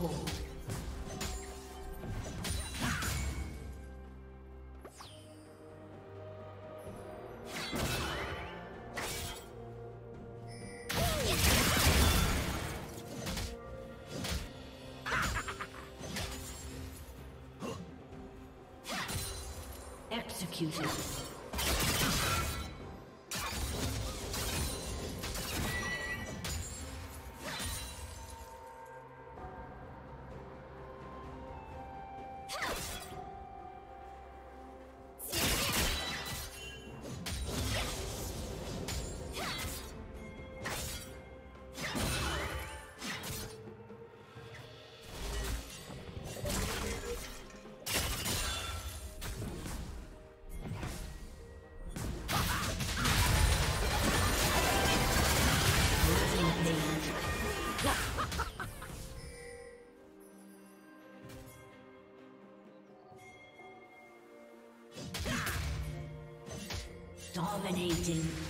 Unstoppable. Executed. Dominating.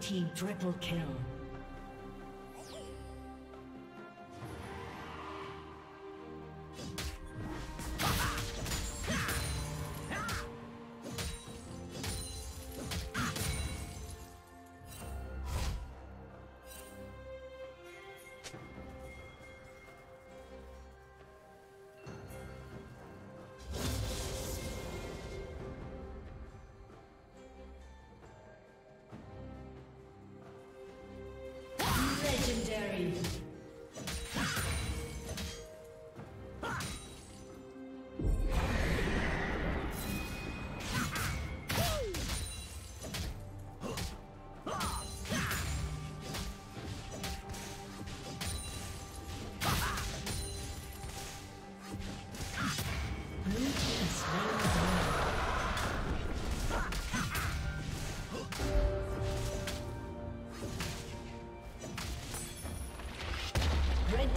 Team triple kill. Thank you.